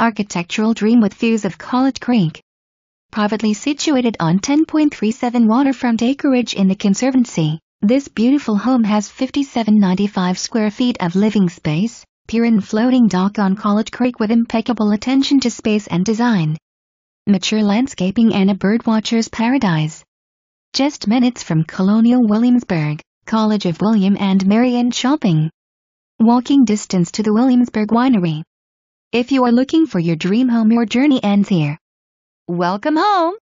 architectural dream with views of College Creek. Privately situated on 10.37 waterfront acreage in the Conservancy, this beautiful home has 5795 square feet of living space, pier and floating dock on College Creek with impeccable attention to space and design. Mature landscaping and a birdwatcher's paradise. Just minutes from Colonial Williamsburg, College of William and Mary and Shopping. Walking distance to the Williamsburg Winery. If you are looking for your dream home your journey ends here. Welcome home!